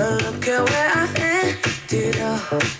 but look at where I ended up.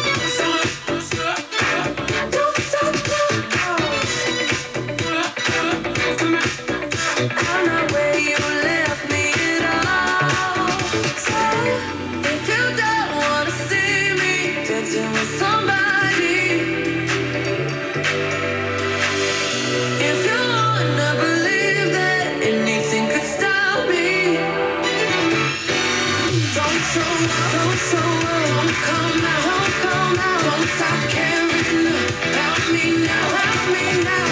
me now.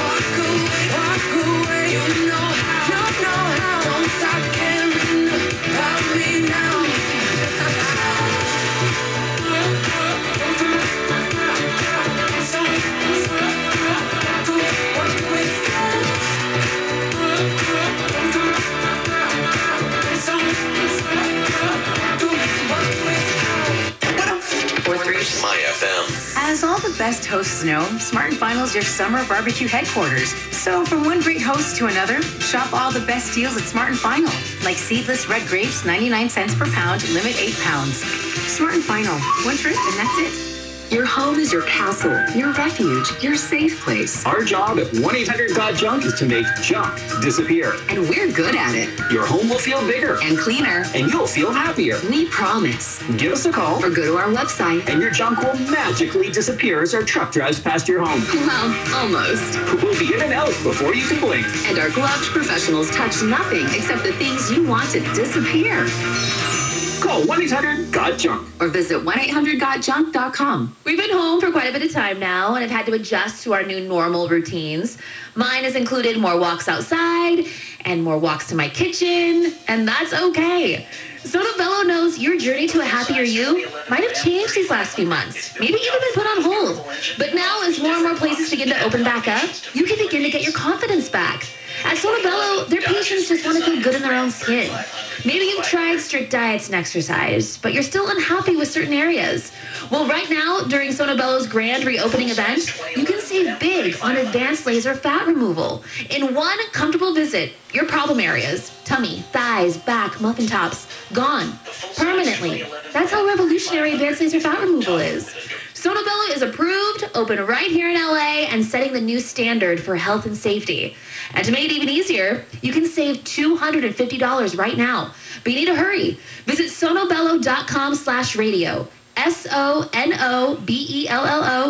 Best hosts know, Smart and Final is your summer barbecue headquarters. So from one great host to another, shop all the best deals at Smart and Final, like seedless red grapes, 99 cents per pound, limit 8 pounds. Smart and Final, one trip and that's it. Your home is your castle, your refuge, your safe place. Our job at 1 800 Got Junk is to make junk disappear. And we're good at it. Your home will feel bigger And cleaner. and you'll feel happier. We promise. Give us a call Or go to our website. and your junk will magically disappear as our truck drives past your home. Well, almost. We'll be in and out before you can blink. And our gloved professionals touch nothing except the things you want to disappear. Call 1 800 Got Junk. Or visit 1-800-GOTJUNK.com. We've been home for quite a bit of time now and have had to adjust to our new normal routines. Mine has included more walks outside and more walks to my kitchen, and that's okay. Sono Bello knows your journey to a happier you might have changed these last few months, maybe even been put on hold. But now, as more and more places begin to open back up, you can begin to get your confidence back. At Sono Bello, their patients just want to feel good in their own skin. Maybe you've tried strict diets and exercise, but you're still unhappy with certain areas. Well, right now, during Sonobello's grand reopening event, you can save big on advanced laser fat removal. In one comfortable visit, your problem areas, tummy, thighs, back, muffin tops, gone permanently. That's how revolutionary advanced laser fat removal is. Sonobello is approved, open right here in LA, and setting the new standard for health and safety. And to make it even easier, you can save $250 right now. But you need to hurry. Visit sonobello.com slash radio. S-O-N-O-B-E-L-L-O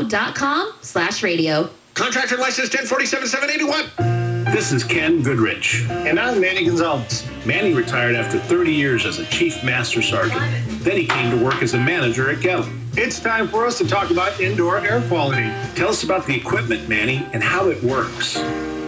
dot com slash radio. Contractor license 1047781. This is Ken Goodrich. And I'm Manny Gonzalez. Manny retired after 30 years as a chief master sergeant. Then he came to work as a manager at Goettl. It's time for us to talk about indoor air quality. Tell us about the equipment, Manny, and how it works.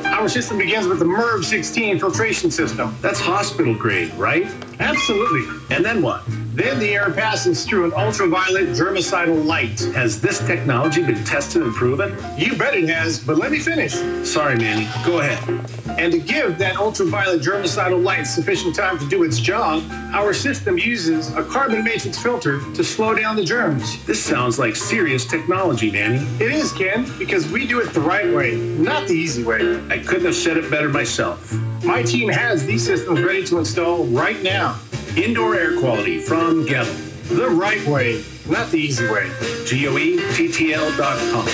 Our system begins with the MERV 16 filtration system. That's hospital grade, right? Absolutely. And then what? Then the air passes through an ultraviolet germicidal light. Has this technology been tested and proven? You bet it has, but let me finish. Sorry, Manny. Go ahead. And to give that ultraviolet germicidal light sufficient time to do its job, our system uses a carbon matrix filter to slow down the germs. This sounds like serious technology, Manny. It is, Ken, because we do it the right way, not the easy way. I couldn't have said it better myself. My team has these systems ready to install right now. Indoor air quality from Goettl. The right way, not the easy way. GOETTL.com.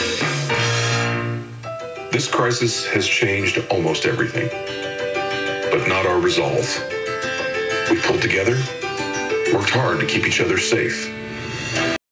This crisis has changed almost everything, but not our resolve. We pulled together, worked hard to keep each other safe,